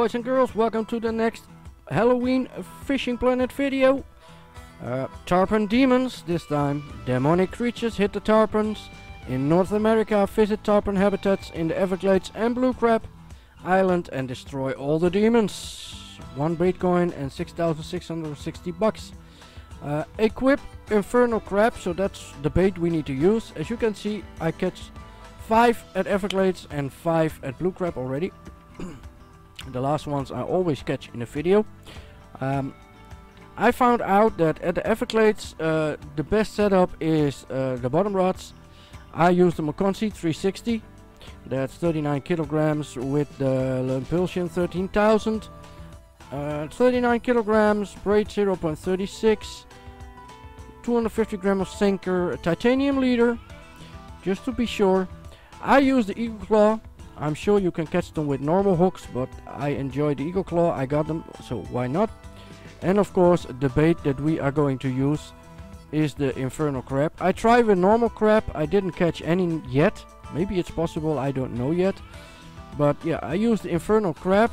boys and girls, welcome to the next Halloween Fishing Planet video. Uh, tarpon demons, this time demonic creatures hit the tarpons. In North America, visit tarpon habitats in the Everglades and Blue Crab Island and destroy all the demons. One bait coin and 6,660 bucks. Uh, equip Infernal Crab, so that's the bait we need to use. As you can see, I catch 5 at Everglades and 5 at Blue Crab already. the last ones I always catch in a video. Um, I found out that at the Everglades uh, the best setup is uh, the bottom rods. I use the McConsey 360. That's 39 kilograms with the Impulsion 13000. Uh, 39 kilograms, braid 0.36, 250 grams of sinker, titanium leader, just to be sure. I use the Eagle Claw. I'm sure you can catch them with normal hooks, but I enjoy the Eagle Claw. I got them, so why not? And of course, the bait that we are going to use is the Infernal Crab. I tried with normal crab. I didn't catch any yet. Maybe it's possible, I don't know yet. But yeah, I used the Infernal Crab.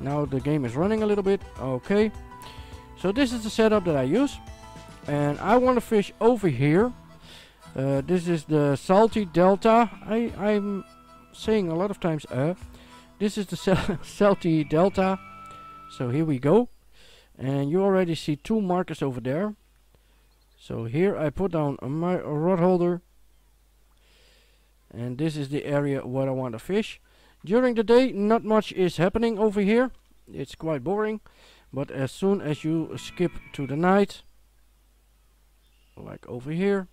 Now the game is running a little bit. Okay. So this is the setup that I use. And I want to fish over here. Uh, this is the Salty Delta. I, I'm saying a lot of times uh. This is the Salty Delta. So here we go. And you already see two markers over there. So here I put down my rod holder. And this is the area where I want to fish. During the day not much is happening over here. It's quite boring. But as soon as you skip to the night, like over here,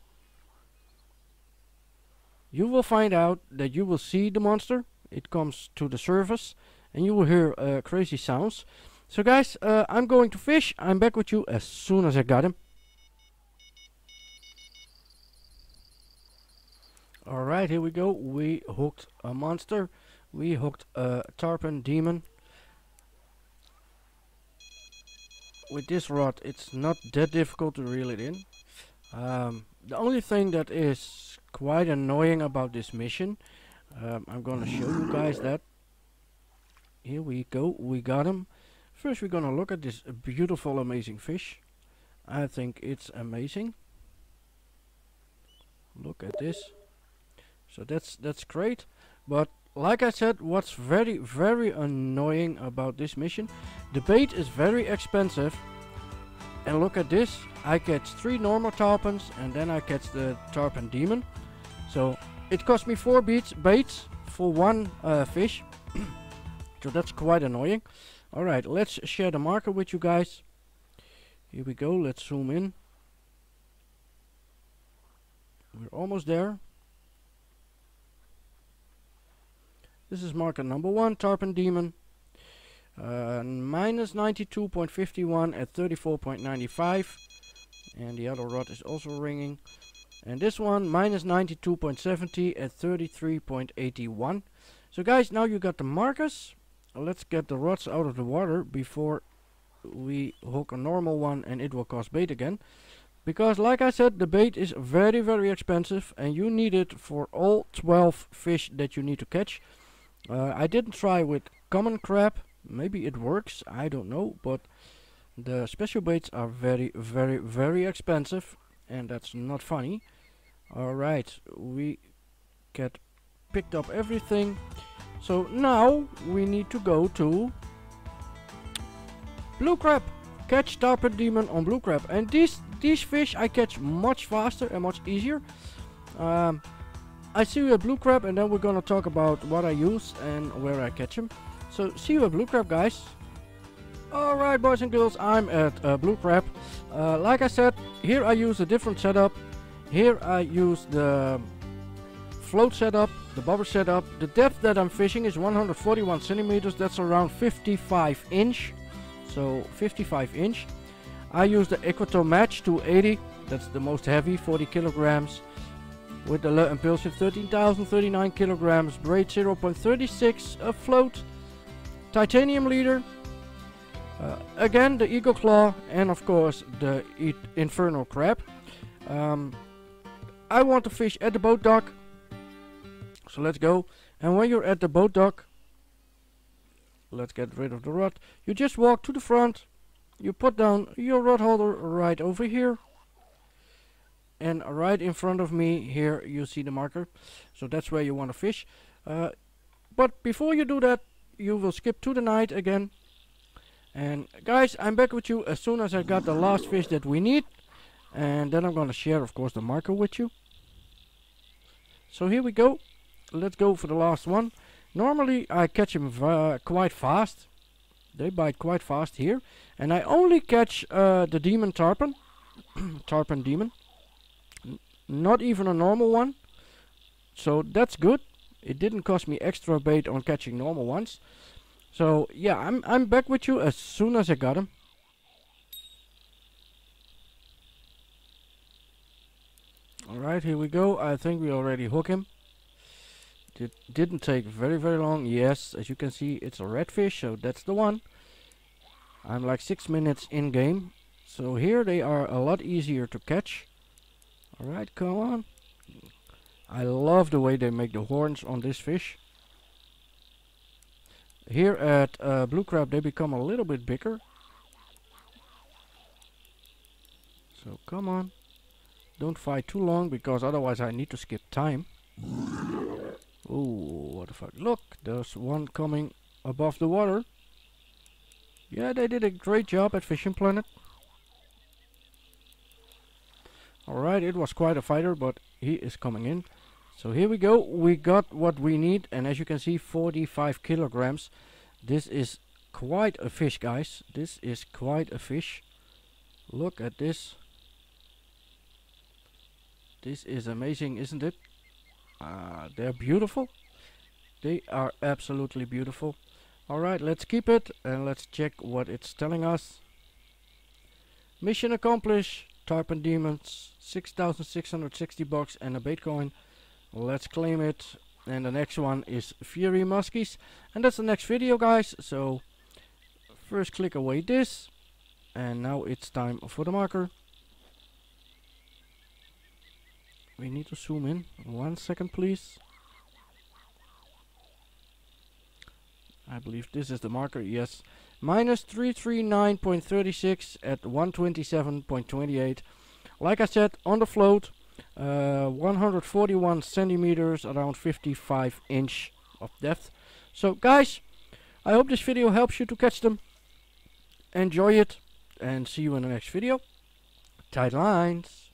you will find out that you will see the monster. It comes to the surface and you will hear uh, crazy sounds. So guys, uh, I'm going to fish. I'm back with you as soon as I got him. Alright, here we go. We hooked a monster. We hooked a tarpon demon. With this rod, it's not that difficult to reel it in. Um, the only thing that is quite annoying about this mission, um, I'm gonna show you guys that. Here we go, we got him. First we're gonna look at this beautiful amazing fish. I think it's amazing. Look at this. So that's that's great. But like I said, what's very very annoying about this mission, the bait is very expensive. And look at this, I catch three normal tarpons and then I catch the tarpon demon. So it cost me four beats, baits for one uh, fish. so that's quite annoying. Alright, let's share the marker with you guys. Here we go, let's zoom in. We're almost there. This is marker number one, Tarpon Demon. Uh, minus 92.51 at 34.95. And the other rod is also ringing. And this one, minus 92.70 at 33.81. So guys, now you got the markers. Let's get the rods out of the water before we hook a normal one and it will cost bait again. Because like I said the bait is very very expensive and you need it for all 12 fish that you need to catch. Uh, I didn't try with common crab. Maybe it works. I don't know. But the special baits are very very very expensive and that's not funny alright we get picked up everything so now we need to go to Blue Crab. Catch Tarpon Demon on Blue Crab. And these these fish I catch much faster and much easier. Um, I see you at Blue Crab and then we're gonna talk about what I use and where I catch them. So see you at Blue Crab guys. Alright boys and girls, I'm at uh, Blue Crab. Uh, like I said, here I use a different setup. Here I use the float setup, the bobber setup. The depth that I'm fishing is 141 centimeters. That's around 55 inch. So 55 inch. I use the Equator Match 280. That's the most heavy, 40 kilograms. With the Le Impulsion 13,039 kilograms. Braid 0.36 a float. Titanium leader. Uh, again, the Eagle Claw. And of course, the e Infernal Crab. Um, I want to fish at the boat dock so let's go. And when you're at the boat dock, let's get rid of the rod. You just walk to the front, you put down your rod holder right over here. And right in front of me here you see the marker. So that's where you want to fish. Uh, but before you do that, you will skip to the night again. And guys, I'm back with you as soon as I got the last fish that we need. And then I'm going to share, of course, the marker with you. So here we go. Let's go for the last one. Normally I catch them uh, quite fast. They bite quite fast here. And I only catch uh, the demon tarpon. tarpon demon. N not even a normal one. So that's good. It didn't cost me extra bait on catching normal ones. So yeah, I'm I'm back with you as soon as I got him. Alright, here we go. I think we already hook him. It didn't take very very long. Yes, as you can see it's a redfish, so that's the one. I'm like 6 minutes in game. So here they are a lot easier to catch. Alright, come on. I love the way they make the horns on this fish. Here at uh, Blue Crab they become a little bit bigger. So come on. Don't fight too long because otherwise I need to skip time. Oh, what the fuck. Look, there's one coming above the water. Yeah, they did a great job at Fishing Planet. Alright, it was quite a fighter, but he is coming in. So here we go. We got what we need. And as you can see, 45 kilograms. This is quite a fish, guys. This is quite a fish. Look at this. This is amazing, isn't it? Uh, they're beautiful. They are absolutely beautiful. Alright, let's keep it and let's check what it's telling us. Mission accomplished. Tarpon Demons, 6,660 bucks and a bait coin. Let's claim it. And the next one is Fury Muskies. And that's the next video guys. So first click away this. And now it's time for the marker. We need to zoom in. One second please. I believe this is the marker, yes. Minus 339.36 at 127.28. Like I said, on the float, uh, 141 centimeters, around 55 inch of depth. So guys, I hope this video helps you to catch them. Enjoy it, and see you in the next video. Tight lines.